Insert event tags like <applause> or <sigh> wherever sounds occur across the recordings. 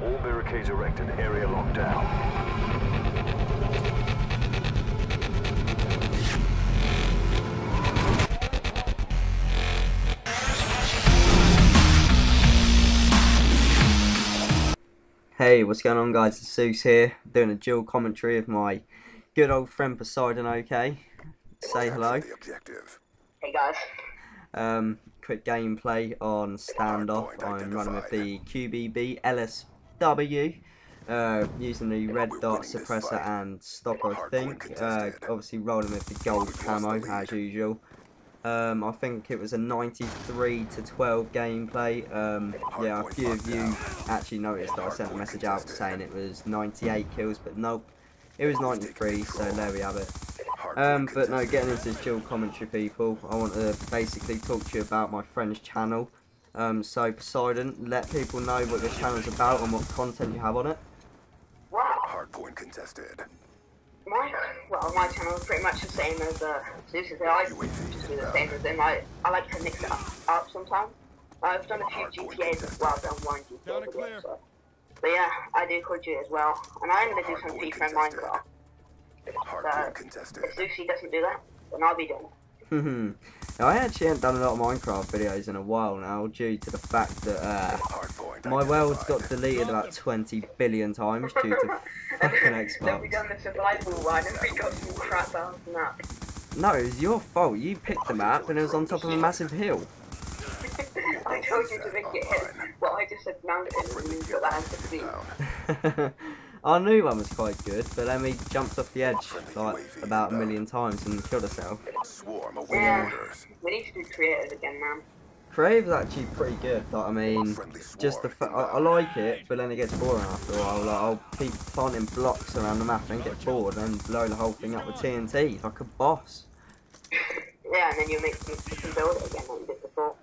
All barricades erected. Area locked down. Hey, what's going on guys? It's Zeus here, doing a dual commentary of my good old friend Poseidon, okay? Say hello. The objective. Hey guys. Um, quick gameplay on standoff. I'm running with the QBB LSW, uh, using the red dot suppressor and stock I think. Uh, obviously rolling with the gold camo as usual. Um, I think it was a 93 to 12 gameplay. Um, yeah, a few of you actually noticed that I sent a message out saying it was 98 kills, but nope, it was 93. So there we have it. Um, but no, getting into this dual commentary, people, I want to basically talk to you about my friend's channel. Um, so Poseidon, let people know what your channel is about and what content you have on it. Wow. Hardpoint contested. My well, my channel is pretty much the same as uh, Zeus's. I just do the same as him. I, I like to mix it up, up sometimes. I've done a few GTAs as well. I've done one GTA video, so. But yeah, I do Call of Duty as well, and I'm gonna do some FIFA and Minecraft. Hardpoint Uh, contested. if Lucy doesn't do that, then I'll be doing <laughs> it. Hmm. I actually haven't done a lot of Minecraft videos in a while now, due to the fact that uh, my world's got deleted about 20 billion times due to <laughs> fucking then we Xbox. done the survival one, and we got some crap out of that. No, it was your fault. You picked the map and it was on top of a massive hill. <laughs> I told you to make it hit. Well, I just said mountain, and you got that answer. Our new one was quite good, but then we jumped off the edge like about a million times and killed herself. Swarm awaiting Yeah. We need to do creative again, man. Crave is actually pretty good. Like, I mean, just the swarm I, I like it, but then it gets boring after a while. Like, I'll keep planting blocks around the map and get bored and blow the whole thing up with TNT like a boss. <laughs> Yeah, and then you make some, you can build it again like you did before.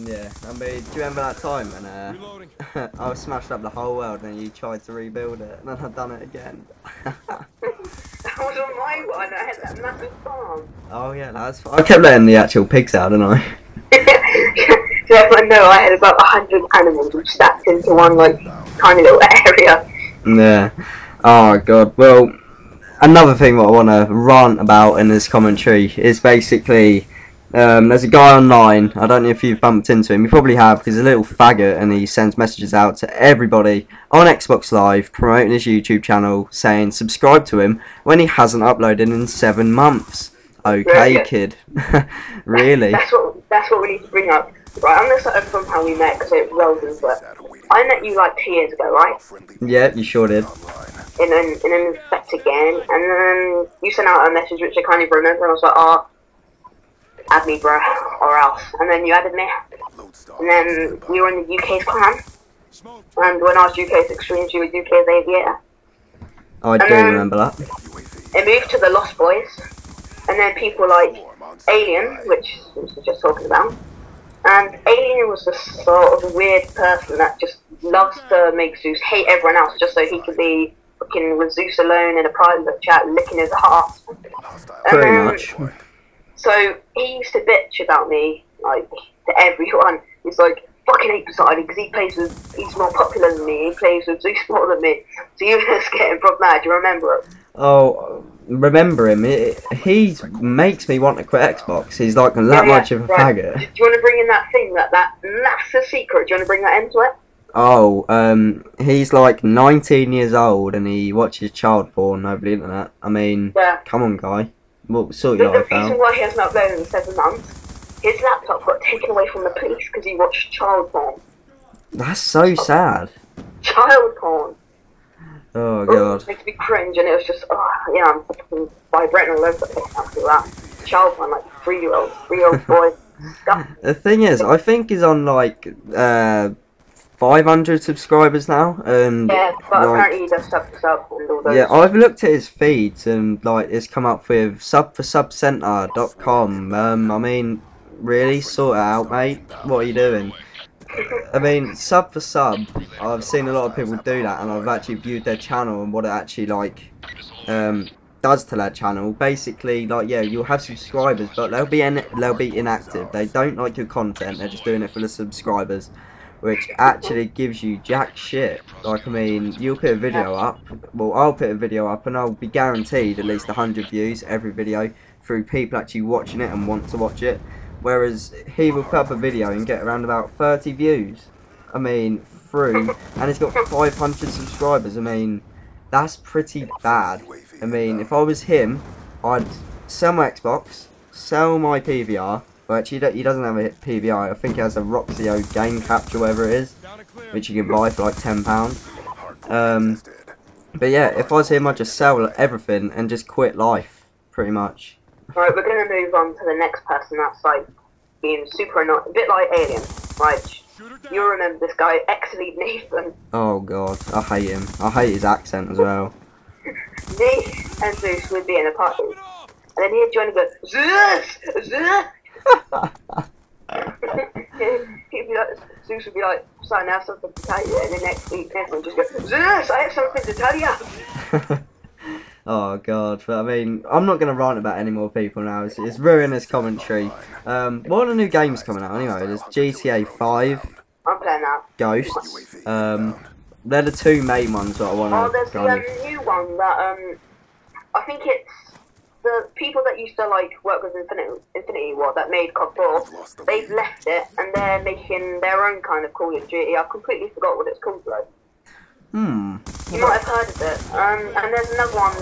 Yeah, I mean, do you remember that time when uh, <laughs> I smashed up the whole world and you tried to rebuild it and then I've done it again? <laughs> That was on my one. I had that massive farm. oh yeah, that's. I kept letting the actual pigs out, didn't I? so everyone know I had about a hundred animals which stacked into one like tiny little <laughs> area. Yeah. Oh god. Well, another thing that I want to rant about in this commentary is basically um, there's a guy online. I don't know if you've bumped into him. You probably have because he's a little faggot and he sends messages out to everybody on Xbox Live promoting his YouTube channel saying subscribe to him when he hasn't uploaded in seven months. Okay, Really? kid. <laughs> really? That's what that's what we need to bring up. Right, I'm gonna start from how we met because it rolls into it. I met you like two years ago, right? Yeah, you sure did. In an in an inspect again, and then you sent out a message which I can't even remember, and I was like, oh, add me, bro, or else. And then you added me, and then we were in the UK's clan. And when I was UK's Extremes, you were UK's Aviator. I do Um, remember that. It moved to the Lost Boys, and then people like Alien, which we were just talking about. And Alien was the sort of weird person that just loves to make Zeus hate everyone else just so he could be fucking with Zeus alone in a private chat licking his heart. Pretty um, much. So he used to bitch about me, like, to everyone. He's like, fucking hate Poseidon because he plays with, he's more popular than me, he plays with Zeus more than me. So you <laughs> just getting prob mad, you remember it? Oh, remember him? It, he makes me want to quit Xbox. He's like that Yeah, much of a right. faggot. Do you want to bring in that thing, that, that massive secret? Do you want to bring that into it? Oh, um, he's like 19 years old and he watches child porn over the internet. I mean, Yeah. come on, guy. Well, sort The, the reason why he hasn't uploaded in seven months, his laptop got taken away from the police because he watched child porn. That's so sad. Child porn. Oh god. it makes me cringe, and it was just, oh, yeah, I'm fucking vibrating all over the place after that. Child porn, like three year old, three year old boy. <laughs> The thing is, I think he's on like uh 500 subscribers now, and Yeah, but like, apparently he does sub to sub and all those. Yeah, I've looked at his feeds and like it's come up with sub for subcenter.com. Um, I mean, really sort it out, mate. What are you doing? I mean, sub for sub. I've seen a lot of people do that, and I've actually viewed their channel and what it actually like um does to their channel. Basically, like yeah, you'll have subscribers, but they'll be in, they'll be inactive. They don't like your content. They're just doing it for the subscribers. Which actually gives you jack shit. Like, I mean, you'll put a video up, well, I'll put a video up, and I'll be guaranteed at least 100 views every video through people actually watching it and want to watch it. Whereas he will put up a video and get around about 30 views. I mean, through, and he's got 500 subscribers. I mean, that's pretty bad. I mean, if I was him, I'd sell my Xbox, sell my PVR. Well, actually, he doesn't have a PVR. I think he has a Roxio game capture, whatever it is, which you can buy for like £10. Um, but yeah, if I was him, I'd just sell everything and just quit life, pretty much. Right, we're gonna move on to the next person that's like being super annoying, a bit like Alien. Like, you remember this guy, X-Elite Nathan. Oh god, I hate him. I hate his accent as well. <laughs> Nate and Zeus would be in a party, and then he'd join and go, Zeus! Zeus! He'd be like, Zeus would be like, so I have something to tell you, and then next week would just go, Zeus, I have something to tell you! <laughs> oh god, but I mean, I'm not gonna rant about any more people now. It's, it's ruining his commentary. Um, what are the new games coming out anyway? There's GTA 5, I'm playing that. Ghosts. Um, they're the two main ones that I want to. Oh, to there's the um, new one that um, I think it's the people that used to like work with Infinity, Infinity Ward that made COD 4. They've left it and they're making their own kind of Call of Duty. I've completely forgot what it's called though. Hmm. You might have heard of it. Um, and there's another one.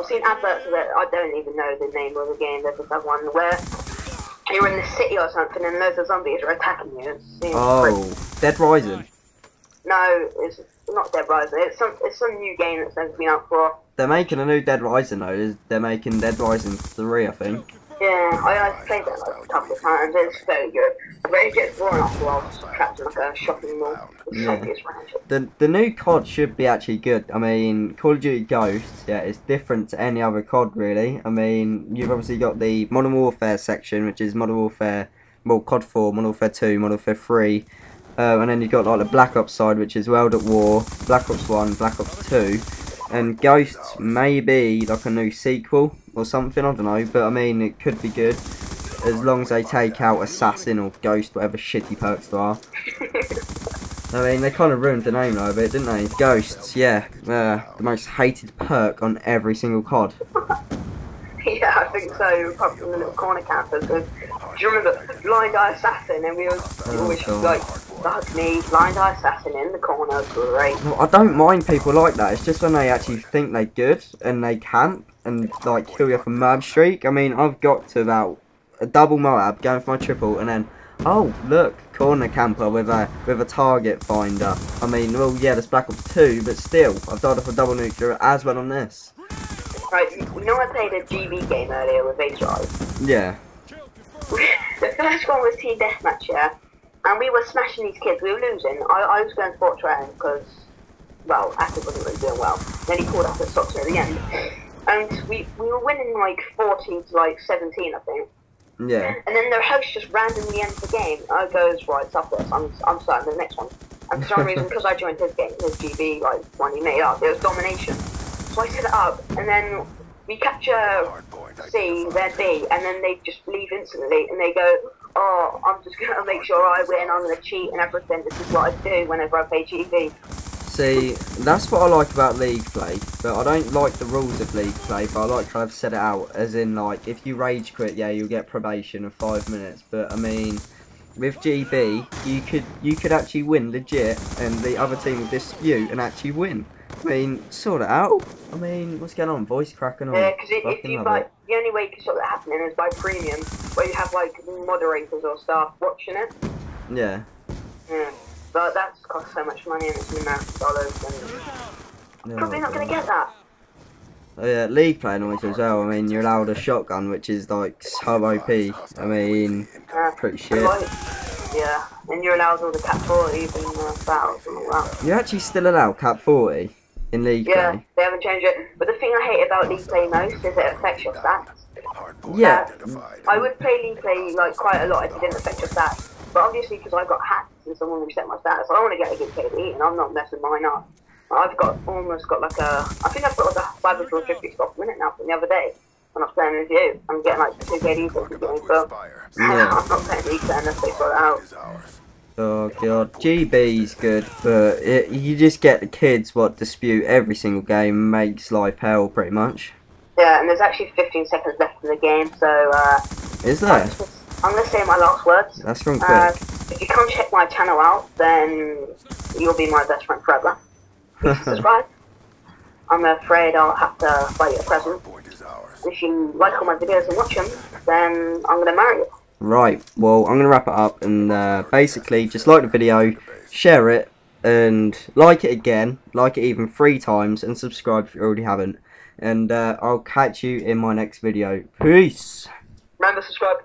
I've seen adverts of it. I don't even know the name of the game. There's another one where you're in the city or something and loads of zombies are attacking you. It seems pretty- Oh, Dead Rising. No, it's not Dead Rising. It's some it's some new game that's meant to be out for. They're making a new Dead Rising though. They're making Dead Rising 3, I think. Yeah, I, I played that like a couple of times. It's very good. But it gets boring after a while. Trapped in like a shopping mall. Yeah. The the new COD should be actually good. I mean, Call of Duty Ghosts, yeah, it's different to any other COD really. I mean, you've obviously got the Modern Warfare section, which is Modern Warfare, well, COD 4, Modern Warfare 2, Modern Warfare 3, uh, and then you've got like the Black Ops side, which is World at War, Black Ops 1, Black Ops 2, and Ghosts may be like a new sequel or something. I don't know, but I mean, it could be good. As long as they take out Assassin or Ghost, whatever shitty perks there are. <laughs> I mean, they kind of ruined the name though a bit, didn't they? Ghosts, yeah. Uh, the most hated perk on every single COD. <laughs> yeah, I think so. Apart from the little corner campers. Do you remember Blind Eye Assassin? And we always, Oh, always God. like, fuck me, Blind Eye Assassin in the corner. Great. Well, I don't mind people like that. It's just when they actually think they're good and they camp and like kill you off a Moab streak. I mean, I've got to about a double Moab going for my triple and then, oh look, corner camper with a with a target finder. I mean, well yeah, there's Black Ops 2, but still, I've died off a double nuclear as well on this. Right, you know I played a GB game earlier with Ace Rise? Yeah. <laughs> the first one was Team Deathmatch, yeah? And we were smashing these kids. We were losing. I, I was going sports rating because, well, Attic wasn't really doing well. Then he called up at Soxer at the end. And we, we were winning like 14 to like 17, I think. Yeah. And then the host just randomly ends the game. I goes, right, stop this. I'm, I'm starting the next one. And for some reason, <laughs> because I joined his game, his GB, like, one he made up, it was domination. So I set it up, and then we capture C, then B, and then they just leave instantly, and they go, oh, I'm just going to make sure I win, I'm going to cheat and everything. This is what I do whenever I play GB. See, that's what I like about League Play, but I don't like the rules of League Play, but I like how I've set it out, as in, like, if you rage quit, yeah, you'll get probation of five minutes, but, I mean, with GB, you could you could actually win legit, and the other team would dispute and actually win. I mean, sort it out. I mean, what's going on? Voice cracking on? Yeah, because if you buy, it. the only way you can stop that happening is by premium, where you have like moderators or staff watching it. Yeah. Yeah. But that's cost so much money and it's in American dollars and probably not going to get that. Oh, yeah, League Play noise as well. I mean, you're allowed a shotgun, which is like so OP. I mean, Uh, pretty shit. yeah, and you're allowed all the cap 40s and uh, battles and all that. You're actually still allowed Cap 40 in League Yeah, Play. they haven't changed it. But the thing I hate about League Play most is it affects your stats. Yeah. I would play League Play like quite a lot if it didn't affect your stats. But obviously, because I got hacked and someone reset my stats, I want to get a good KD and I'm not messing mine up. I've got almost got like a, I think I've got like a five or 550 stop minute now from the other day when I was playing with you. I'm getting like two KDs every game, but Yeah. <laughs> I'm not playing Play unless they sort it out. Oh god, GB's good, but it, you just get the kids what dispute every single game, makes life hell pretty much. Yeah, and there's actually 15 seconds left in the game, so uh, Is I'm there? just- I'm gonna say my last words. That's gone quick. Uh, if you come check my channel out, then you'll be my best friend forever. Subscribe. I'm afraid I'll have to buy you a present. Point is ours. If you like all my videos and watch them, then I'm gonna marry you. Right, well, I'm going to wrap it up and uh, basically just like the video, share it, and like it again, like it even three times, and subscribe if you already haven't. And uh, I'll catch you in my next video. Peace! Remember, subscribe.